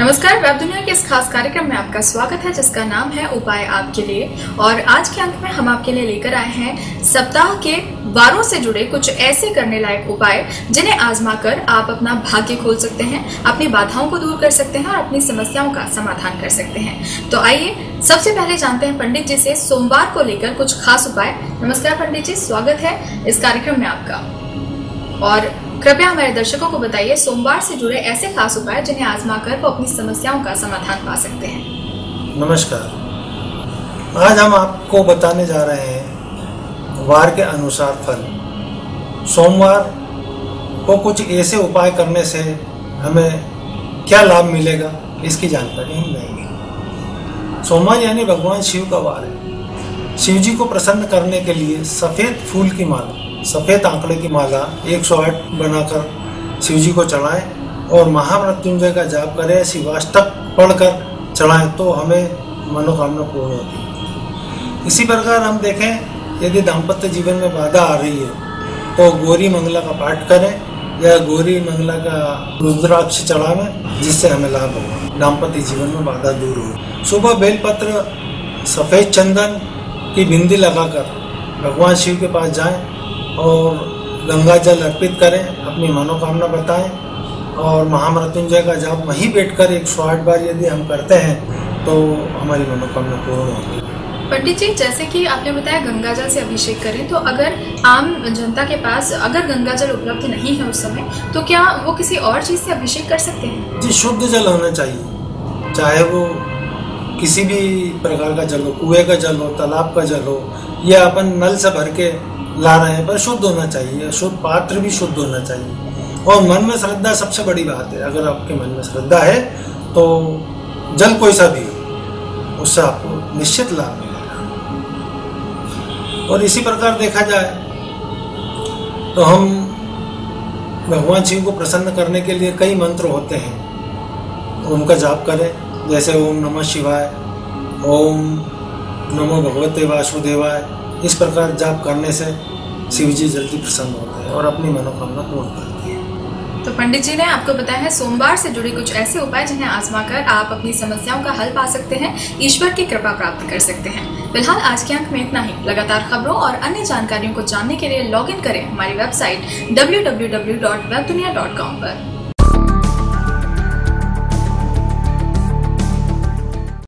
नमस्कार, वेब दुनिया के इस खास कार्यक्रम में आपका स्वागत है, जिसका नाम है उपाय आपके लिए। और आज के अंक में हम आपके लिए लेकर आए हैं सप्ताह के वारों से जुड़े कुछ ऐसे करने लायक उपाय, जिन्हें आजमा कर आप अपना भाग्य खोल सकते हैं, अपनी बाधाओं को दूर कर सकते हैं और अपनी समस्याओं का समाधान कर सकते हैं। तो आइए, सबसे पहले जानते हैं पंडित जी से सोमवार को लेकर कुछ खास उपाय। नमस्कार पंडित जी, स्वागत है इस कार्यक्रम में आपका। और कृपया हमारे दर्शकों को बताइए, सोमवार से जुड़े ऐसे खास उपाय जिन्हें आजमा कर वो अपनी समस्याओं का समाधान पा सकते हैं। नमस्कार। आज हम आपको बताने जा रहे हैं वार के अनुसार फल। सोमवार को कुछ ऐसे उपाय करने से हमें क्या लाभ मिलेगा, इसकी जानकारी हम देंगे सोमवार यानी भगवान शिव का वार है। शिव जी को प्रसन्न करने के लिए सफ़ेद फूल की माला सफ़ेद आंकड़े की माला 108 बनाकर शिव जी को चढ़ाएँ और महामृत्युंजय का जाप करें शिवाष्टक पढ़कर चढ़ाएँ तो हमें मनोकामना पूर्ण होती है। इसी प्रकार हम देखें, यदि दाम्पत्य जीवन में बाधा आ रही है तो गौरी मंगला का पाठ करें या गौरी मंगला का रुद्राक्ष चढ़ावें, जिससे हमें लाभ होगा। दाम्पत्य जीवन में बाधा दूर हो। सुबह बेलपत्र, सफ़ेद चंदन की बिंदी लगाकर भगवान शिव के पास जाएँ और गंगा जल अर्पित करें अपनी मनोकामना बताएँ और महामृत्युंजय का जाप वहीं बैठ कर एक सौ आठ बार यदि हम करते हैं तो हमारी मनोकामना पूर्ण होती है पंडित जी जैसे कि आपने बताया गंगा जल से अभिषेक करें तो अगर आम जनता के पास अगर गंगा जल उपलब्ध नहीं है उस समय तो क्या वो किसी और चीज़ से अभिषेक कर सकते हैं? जी शुद्ध जल होना चाहिए। चाहे वो किसी भी प्रकार का जल हो कुएँ का जल हो तालाब का जल हो या अपन नल से भर के ला रहे हैं, पर शुद्ध होना चाहिए, शुद्ध पात्र भी शुद्ध होना चाहिए। और मन में श्रद्धा सबसे बड़ी बात है। अगर आपके मन में श्रद्धा है तो जल कोई सा भी उससे आपको निश्चित लाभ मिलेगा और इसी प्रकार देखा जाए तो हम भगवान शिव को प्रसन्न करने के लिए कई मंत्र होते हैं। उनका जाप करें, जैसे ओम नमः शिवाय, ओम नमो भगवते वासुदेवाय। इस प्रकार जाप करने से शिव जी जल्दी प्रसन्न होते हैं और अपनी मनोकामना पूर्ण करते हैं। तो पंडित जी ने आपको बताया है, सोमवार से जुड़े कुछ ऐसे उपाय जिन्हें आजमा कर आप अपनी समस्याओं का हल पा सकते हैं, ईश्वर की कृपा प्राप्त कर सकते हैं। फ़िलहाल आज के अंक में इतना ही। लगातार खबरों और अन्य जानकारियों को जानने के लिए लॉग इन करें हमारी website W W W dot Webdunia dot com पर।